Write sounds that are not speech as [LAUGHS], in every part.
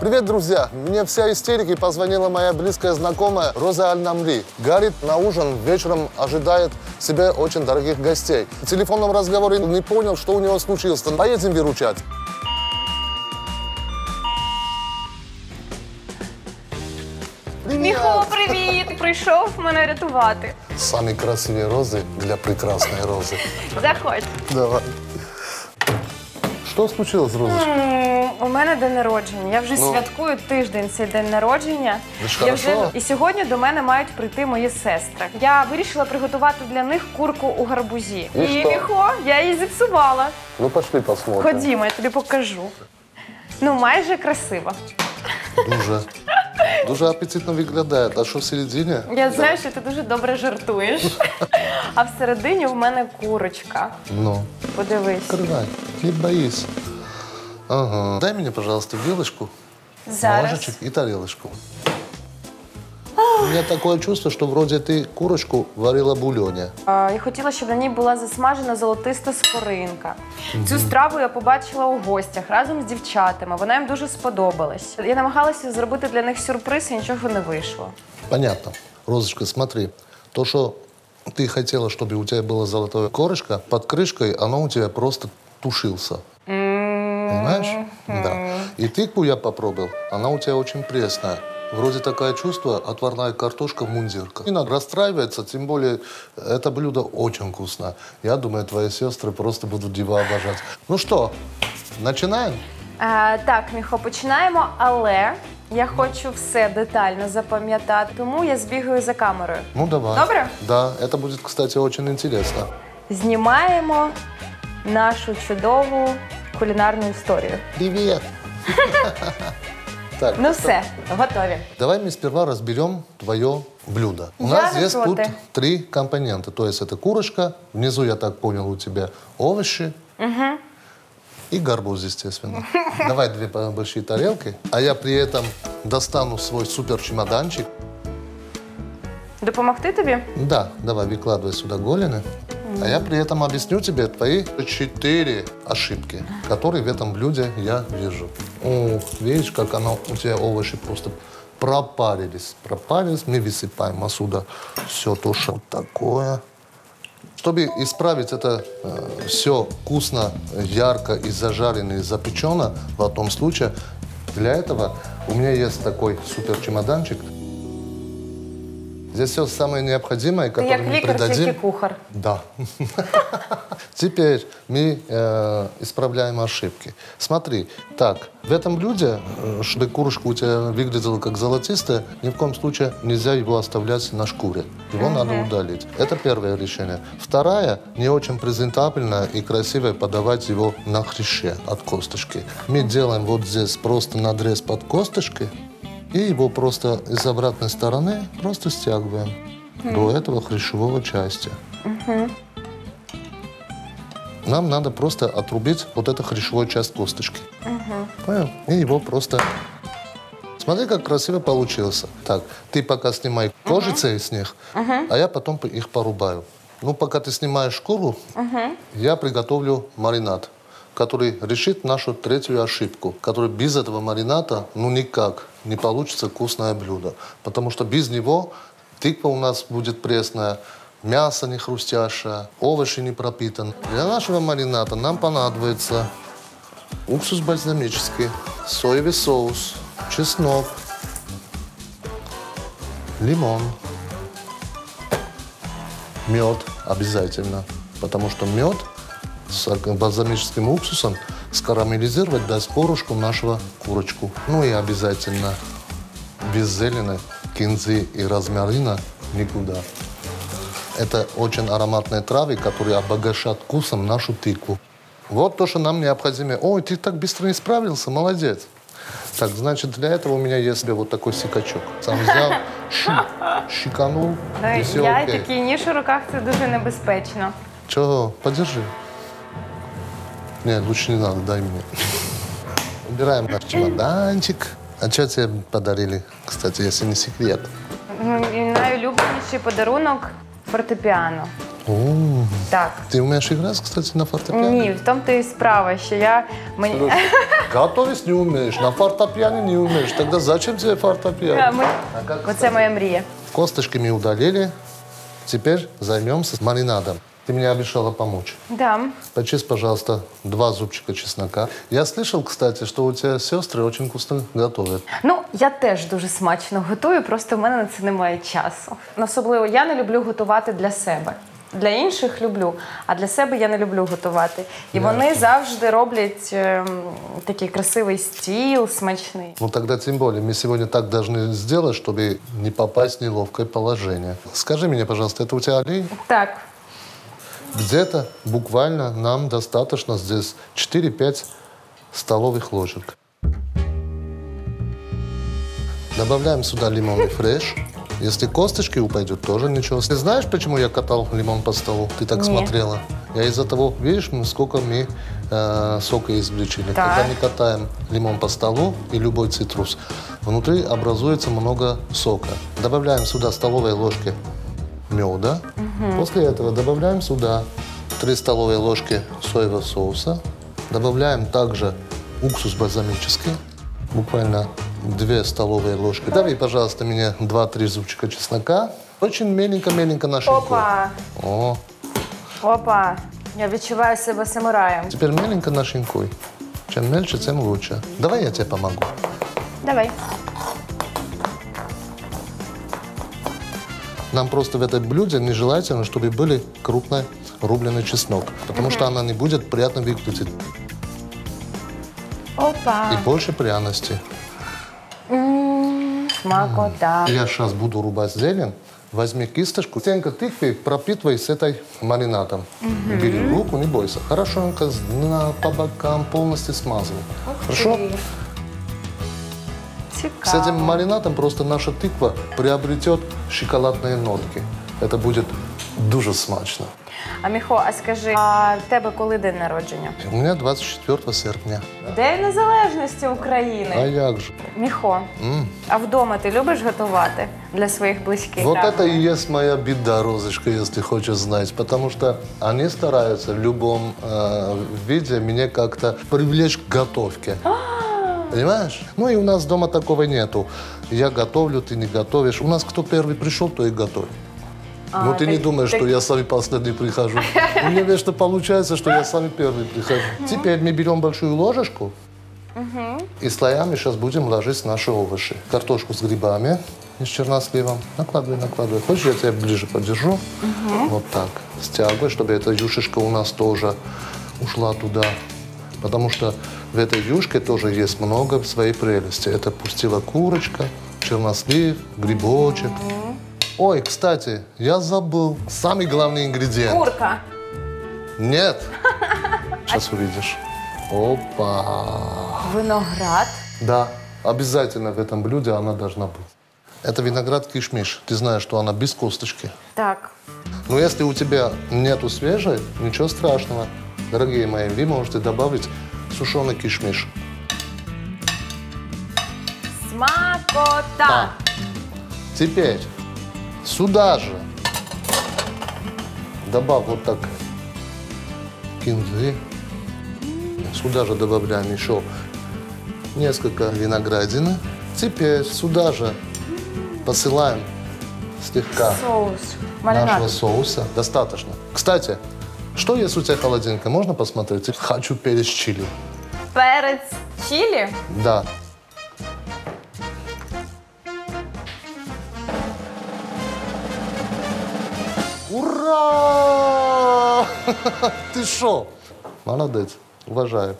Привет, друзья! Мне вся истерики позвонила моя близкая знакомая Роза Аль-Намри. Говорит, на ужин вечером ожидает себе очень дорогих гостей. В телефонном разговоре не понял, что у него случилось. Поедем выручать. Міхо, привіт! Прийшов мене рятувати. Самые красивые розы для прекрасной розы. Заходь. Давай. Что случилось, Розочка? У мене день народження. Я вже Ну. святкую тиждень цей день народження. Ну ж Я вже... хорошо. І сьогодні до мене мають прийти мої сестри. Я вирішила приготувати для них курку у гарбузі. І що? Міхо, я її зіпсувала. Ну, пошли посмотрим. Ходімо, я тобі покажу. Ну, майже красиво. Дуже. Дуже апетитно виглядає. А що в середині? Я знаю, що ти дуже добре жартуєш. А всередині в мене курочка. Ну, Подивись. открывай. Не боись. Ага. Дай мне, пожалуйста, вилочку, Зараз. ножичек и тарелочку. У меня такое чувство, что вроде ты курочку варила в бульоне. А, Я хотіла, щоб на ній була засмажена золотиста скоринка. Цю страву я побачила у гостях разом з дівчатами. Вона їм дуже сподобалась. Я намагалася зробити для них сюрприз, і нічого не вийшло. Понятно. Розочка, смотри. То, что ты хотела, чтобы у тебя была золотая корочка, под крышкой оно у тебя просто тушился. Понимаешь? Да. И тыкву я попробовал, она у тебя очень пресная. Вроде такое чувство, отварная картошка в мундирках. Не надо расстраиваться, тем более это блюдо очень вкусно. Я думаю, твои сестры просто будут его обожать. Ну что, начинаем? А, так, Міхо, починаємо, але я хочу все детально запам'ятати, тому я збігаю за камерою. Ну давай. Добре? Да, это будет, кстати, очень интересно. Знімаємо нашу чудову кулінарну історію. Привет! [LAUGHS] Так, Ну все, готові. Давай мы сперва разберем твое блюдо. У Я нас не есть тут против. три компонента. То есть это курочка, внизу, я так понял, у тебя овощи и гарбуз, естественно. [LAUGHS] Давай две по- большие тарелки. А я при этом достану свой супер чемоданчик. Допомогти тобі? Да, давай выкладывай сюда голени. А я при этом объясню тебе твои четыре ошибки, которые в этом блюде я вижу. О, видишь, как оно, у тебя овощи просто пропарились. Пропарились, мы высыпаем отсюда все то, что такое. Чтобы исправить это все вкусно, ярко и зажарено, и запечено в этом случае, для этого у меня есть такой супер чемоданчик. Здесь все самое необходимое, которое мы придадим. кухар. Да. [LAUGHS] Теперь мы э, исправляем ошибки. Смотри, так, в этом блюде, э, чтобы курочка у тебя выглядела как золотистая, ни в коем случае нельзя его оставлять на шкуре. Его надо удалить. Это первое решение. Второе, не очень презентабельно и красиво подавать его на хряще от косточки. Мы делаем вот здесь просто надрез под косточкой, и его просто из обратной стороны просто стягиваем до этого хрящевого части. Нам надо просто отрубить вот эту хрящевую часть косточки. Понял? И его просто... Смотри, как красиво получился. Так, ты пока снимай кожицы с них, а я потом их порубаю. Ну, пока ты снимаешь шкуру, я приготовлю маринад, который решит нашу третью ошибку, который без этого марината, ну, никак не получится вкусное блюдо. Потому что без него тыква у нас будет пресная, мясо не хрустящее, овощи не пропитаны. Для нашего маринада нам понадобится уксус бальзамический, соевый соус, чеснок, лимон, мед обязательно, потому что мед с бальзамическим уксусом скарамелизировать даст корушку нашего курочку. Ну и обязательно без зелени, кинзы и розмарина никуда. Это очень ароматные травы, которые обогащат вкусом нашу тыкву. Вот то, что нам необходимо. Ой, ты так быстро не справился, молодец. Так, значит, для этого у меня есть себе вот такой сикачок. Сам взял, [LAUGHS] щу, щиканул, Ну, и все я окей. такий ніж у руках це дуже небезпечно. Чего? Подержи. Нет, лучше не надо, дай мне. Убираем наш чемоданчик. А что тебе подарили, кстати, если не секрет? Ну, і Найулюбленіший подарунок фортепіано. О, Так. Ты умеешь играть, кстати, на фортепиано? Ні, в тому то і справа, що я мені. Готовить не умеешь, на фортепиано не умеешь. Тогда зачем тебе фортепиано? Ми- А как, Оце кстати, моя мрія. Косточки мы удалили. Теперь займемся маринадом. Ты мне обещала помочь. Да. Почисть, пожалуйста, два зубчика чеснока. Я слышал, кстати, что у тебя сестры очень вкусно готовят. Ну, я теж дуже смачно готую, просто в мене на це немає часу. Особливо я не люблю готувати для себе. Для інших люблю, а для себе я не люблю готувати. І вони завжди роблять ем, такий красивий стіл, смачний. Ну тогда тем более, мы сегодня так должны сделать, чтобы не попасть в неловкое положение. Скажи мне, пожалуйста, это у тебя олей? Так, где-то буквально нам достаточно здесь 4-5 столовых ложек. Добавляем сюда лимонный фреш. Если косточки упадет, тоже ничего. Ты знаешь, почему я катал лимон по столу? Ты так Нет. смотрела. Я из-за того, видишь, сколько мы э, сока извлечили. Так. Когда мы катаем лимон по столу и любой цитрус, внутри образуется много сока. Добавляем сюда столовые ложки меда. После этого добавляем сюда 3 столовые ложки соевого соуса. Добавляем также уксус бальзамический, буквально 2 столовые ложки. Давай, пожалуйста, мне 2-3 зубчика чеснока. Очень меленько-меленько нашинкуй. опа, О, опа. Я відчуваю себе самураєм. теперь меленько нашинкуй. Чем мельче, тем лучше. Давай я тебе помогу. Давай. Нам просто в этом блюде нежелательно, чтобы были крупно рубленый чеснок, потому что она не будет приятно выглядеть. Опа. И больше пряности. М, Смакота. Я сейчас буду рубать зелень. Возьми кисточку, стенка тыквы пропитывай с этой маринадом. Бери руку, не бойся. Хорошенько с дна по бокам полностью смазывай. Хорошо? Ти. С Цікаво. этим маринадом просто наша тыква приобретет шоколадные нотки. Это будет дуже смачно. А Міхо, а скажи, а в тебе коли день народження? У меня 24 серпня. День Незалежності А України. як же? Міхо, а вдома ти любиш готувати для своїх близьких? Вот Так. это и есть моя беда, Розочка, если хочешь знать. Потому что они стараются в любом э, виде меня как-то привлечь к готовке. Понимаешь? Ну и у нас дома такого нету. Я готовлю, ты не готовишь. У нас кто первый пришел, то и готовит. А, ну ты не так- думаешь, так- что я самый последний прихожу. У меня вечно получается, что я самый первый прихожу. Теперь мы берем большую ложечку и слоями сейчас будем ложить наши овощи. Картошку с грибами и с черносливом. Накладывай, накладывай. Хочешь, я тебя ближе подержу? Вот так. Стягивай, чтобы эта юшечка у нас тоже ушла туда. Потому что в этой юшке тоже есть много своей прелести. Это пустила курочка, чернослив, грибочек. Ой, кстати, я забыл. Самый главный ингредиент. Курка. Нет. [LAUGHS] Сейчас увидишь. Опа. Виноград. Да, обязательно в этом блюде она должна быть. Это виноград кишмиш. Ты знаешь, что она без косточки. Так. Но если у тебя нету свежей, ничего страшного. Дорогие мои, вы можете добавить сушеный кишмиш. Смакота. Теперь сюда же добавь вот так кинзы. Сюда же добавляем еще несколько виноградины. Теперь сюда же посылаем слегка Соус. Маринад. нашего соуса. Достаточно. Кстати, что есть у тебя в холодильнике? Можно посмотреть? Хочу перец чили. Перець чилі. Да. Ура! [LAUGHS] Ты шо? Молодец, уважаю.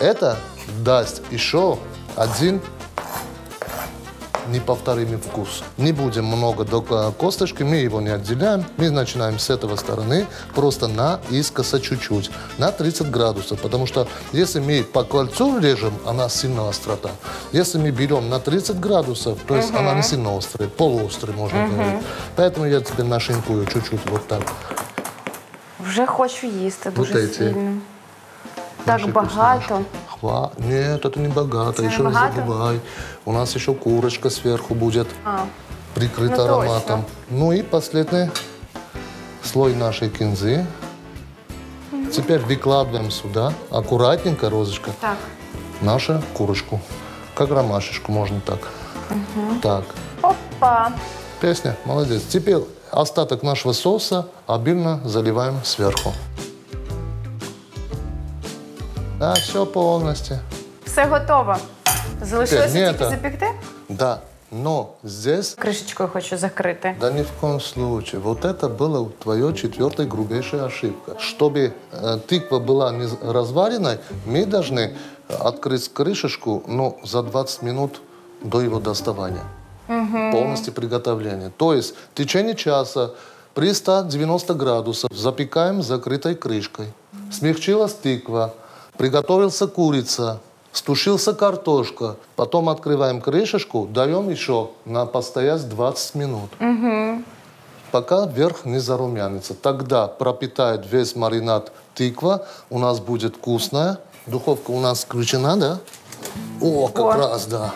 Это даст еще один неповторимый вкус. Не будем много до э, косточки, мы его не отделяем. Мы начинаем с этого стороны, просто на искоса чуть-чуть, на 30 градусов. Потому что если мы по кольцу режем, она сильно острота. Если мы берем на 30 градусов, то есть она не сильно острая, полуострый, можно говорить. Поэтому я теперь нашинкую чуть-чуть вот так. Вже хочу їсти дуже эти. сильно. Так Наши багато. Хва... Нет, это не богато, еще не не забывай. У нас еще курочка сверху будет. А. прикрыта Ну, точно. ароматом. Ну и последний слой нашей кинзы. Теперь выкладываем сюда, аккуратненько, розочка, Так. нашу курочку. Как ромашечку, можно так. Так, Опа. песня, молодец. Теперь остаток нашего соуса обильно заливаем сверху. Да, все полностью. Все готово. Залишилося Ні, тільки та. запікти. Да, но здесь Кришечкою хочу закрити. Да ни в коем случае. Вот это была твоя четвертая грубейшая ошибка. Чтобы э, тыква была не з- разваренной, мы должны открыть крышечку ну, за 20 минут до его доставания. Полностью приготовления. То есть в течение часа при 190 градусов запекаем закрытой крышкой. Смягчилась тыква, приготовился курица, стушился картошка. Потом открываем крышечку, даем еще на постоять 20 минут. Пока верх не зарумянится. Тогда пропитает весь маринад тыква. У нас будет вкусная. Духовка у нас включена, да? О, как О. раз, да.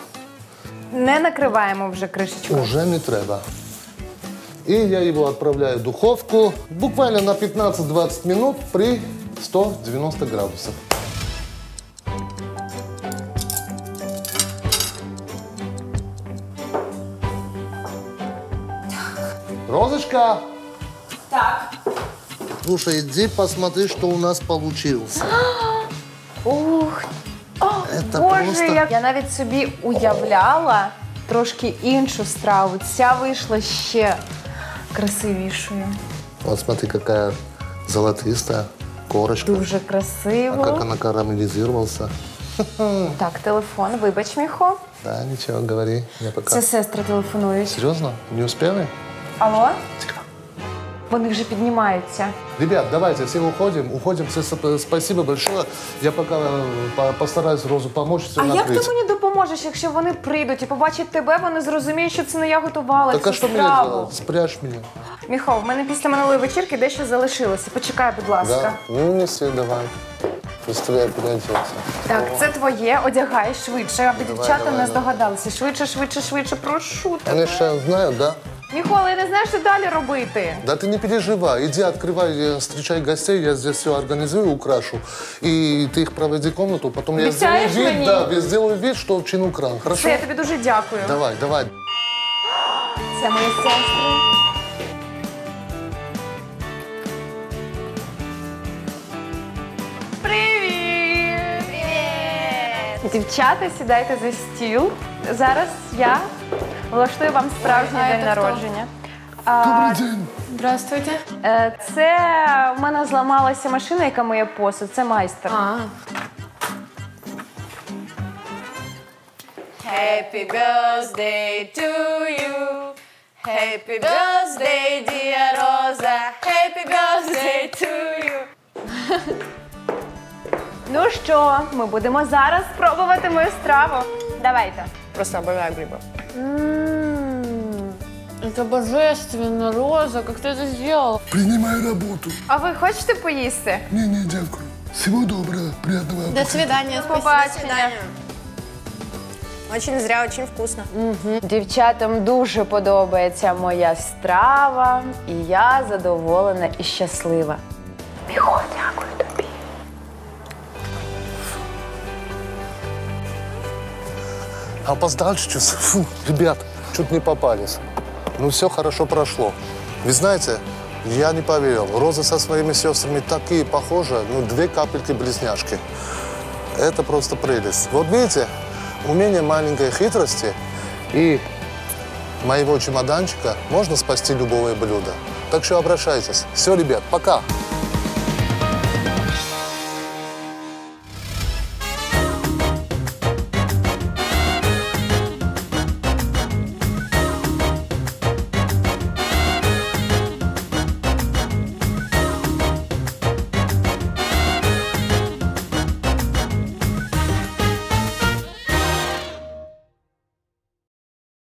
Не накриваємо вже кришечкою. Уже не треба. И я его отправляю в духовку буквально на 15-20 минут при 190 градусах. Розочка! Так. Слушай, иди посмотри, что у нас получилось. [GASPS] Ух, Это Боже, просто... як я навіть собі уявляла трошки іншу страву. Ця вийшла ще красивішою. Вот смотри, какая золотистая корочка. Дуже А красиво. как она карамелизировался. [LAUGHS] Так, телефон, вибач, Міхо. Да, ничего, говори. Я пока... Це сестри телефонують. Серьезно? Не успели? Алло? Вони вже піднімаються. Ребят, давайте все уходим. Уходим. Все, сп- спасибо большое. Я пока э, по- постараюсь Розу помочь все А як накрыть. ти мені допоможеш, якщо вони прийдуть і побачать тебе, вони зрозуміють, що це не я готувала Так цю а что мне страву. делать? Спрячь меня. Міхо, в мене після минулої вечірки дещо залишилося. Почекай, будь ласка. Ну, неси, давай. Быстрее переодеться. Так, це твоє, одягай швидше, аби дівчата давай, не давай. здогадалися. Швидше, швидше, швидше, прошу тебе. Они сейчас знают, да? Міхола, я не знаю, що далі робити. Да ты не переживай. Иди, открывай, э, встречай гостей, я здесь все организую, украшу. И ты их проведи в комнату, потом я сделаю Обещаешь вид, мне? да, я сделаю вид, что чин украл. Хорошо? Все, я тобі дуже дякую. Давай, давай. Це мої сестри. Привіт! Привіт! Дівчата, сідайте за стіл. Зараз я влаштую вам справжній А день це хто? народження. А, день. Здравствуйте. е, це в мене зламалася машина, яка моє посуд. Це майстер. А. Happy birthday to you. Happy birthday, dear Rosa. Happy birthday to you. Ну що, ми будемо зараз пробувати мою страву. Давайте. Просто обожаю грибы. Это божественно, Роза, как ты это сделала? Принимай работу. А ви хочете поїсти? Не-не, дякую. Всего доброго, приятного До свидания. До спасибо, побачення. До свидания. Очень зря, очень вкусно. Дівчатам дуже подобається моя страва, і я задоволена і щаслива. Міхо, Опоздал чуть-чуть. Фу, ребят, чуть не попались. Ну, все хорошо прошло. Вы знаете, я не поверил. Роза со своими сестрами такие похожи, ну, две капельки-близняшки. Это просто прелесть. Вот видите, умение маленькой хитрости и моего чемоданчика можно спасти любое блюдо. Так что обращайтесь. Все, ребят, пока.